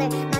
father.